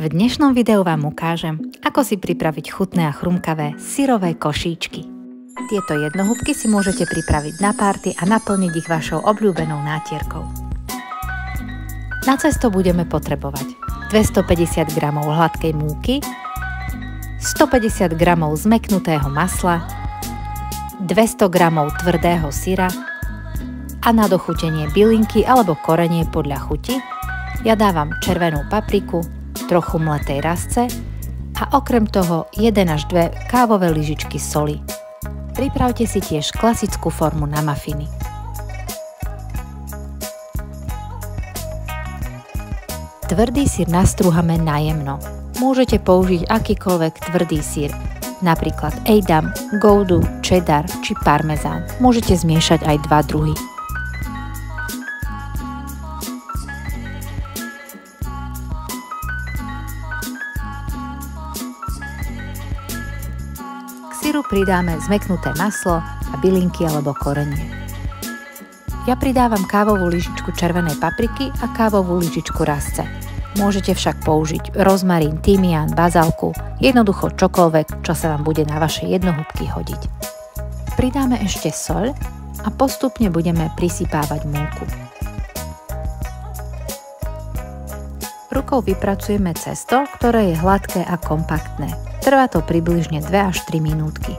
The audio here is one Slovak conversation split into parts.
V dnešnom videu vám ukážem, ako si pripraviť chutné a chrumkavé syrové košíčky. Tieto jednohúbky si môžete pripraviť na párty a naplniť ich vašou obľúbenou nátierkou. Na cesto budeme potrebovať 250 g hladkej múky, 150 g zmeknutého masla, 200 g tvrdého syra a na dochutenie bylinky alebo korenie podľa chuti ja dávam červenú papriku, trochu mletej rasce a okrem toho 1 až 2 kávové lyžičky soli. Pripravte si tiež klasickú formu na mafiny. Tvrdý sír nastrúhame najemno. Môžete použiť akýkoľvek tvrdý sír, napríklad Ejdam, Goudu, Cheddar či Parmezán. Môžete zmiešať aj dva druhy. Syru pridáme zmeknuté maslo a bylinky alebo korenie. Ja pridávam kávovú lyžičku červenej papriky a kávovú lyžičku rasce. Môžete však použiť rozmarín, tymián, bazálku, jednoducho čokoľvek, čo sa vám bude na vaše jednohúbky hodiť. Pridáme ešte soľ a postupne budeme prisypávať múku. Rukou vypracujeme cesto, ktoré je hladké a kompaktné. Trvá to približne 2 až 3 minútky.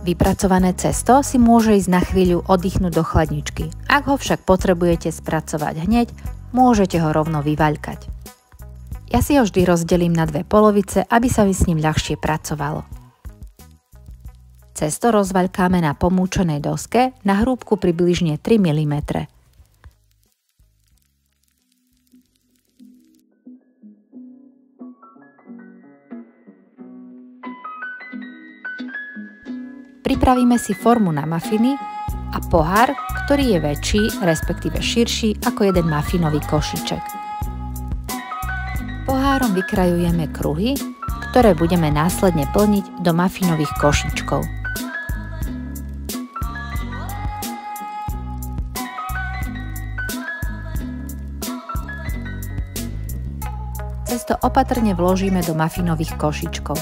Vypracované cesto si môže ísť na chvíľu oddychnúť do chladničky. Ak ho však potrebujete spracovať hneď, môžete ho rovno vyvaľkať. Ja si ho vždy rozdelím na dve polovice, aby sa mi s ním ľahšie pracovalo. Cesto rozvaľkáme na pomúčenej doske na hrúbku približne 3 mm. Pripravíme si formu na mafiny a pohár, ktorý je väčší, respektíve širší ako jeden mafinový košíček. Pohárom vykrajujeme kruhy, ktoré budeme následne plniť do mafinových košičkov. Cesto opatrne vložíme do mafinových košičkov.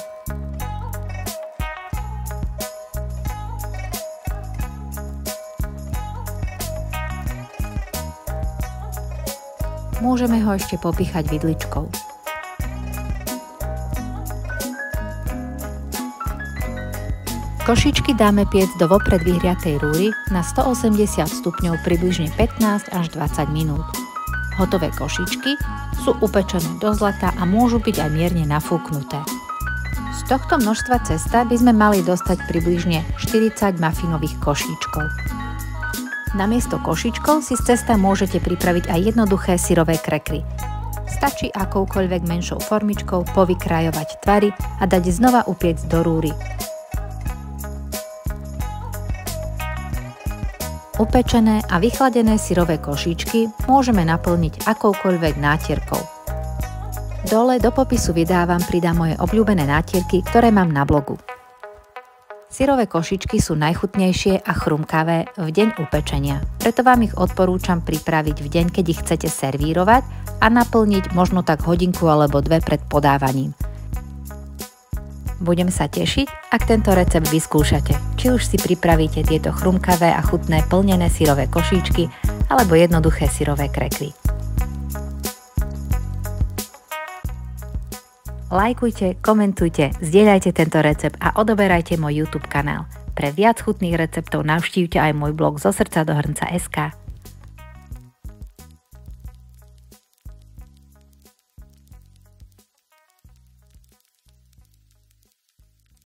Môžeme ho ešte popíchať vidličkou. Košičky dáme piec do vopred vyhriatej rúry na 180 stupňov približne 15 až 20 minút. Hotové košičky sú upečené do zlata a môžu byť aj mierne nafúknuté. Z tohto množstva cesta by sme mali dostať približne 40 mafinových košíčkov. Namiesto košičkov si z cesta môžete pripraviť aj jednoduché syrové krekry. Stačí akoukoľvek menšou formičkou povykrajovať tvary a dať znova upiec do rúry. Upečené a vychladené syrové košíčky môžeme naplniť akoukoľvek nátierkou. Dole do popisu vydávam pridám moje obľúbené nátierky, ktoré mám na blogu. Syrové košičky sú najchutnejšie a chrumkavé v deň upečenia, preto vám ich odporúčam pripraviť v deň, keď ich chcete servírovať a naplniť možno tak hodinku alebo dve pred podávaním – budem sa tešiť, ak tento recept vyskúšate. Či už si pripravíte tieto chrumkavé a chutné plnené syrové košíčky alebo jednoduché syrové krekly. Lajkujte, komentujte, zdieľajte tento recept a odoberajte môj YouTube kanál. Pre viac chutných receptov navštívte aj môj blog zo srdca do hrnca SK.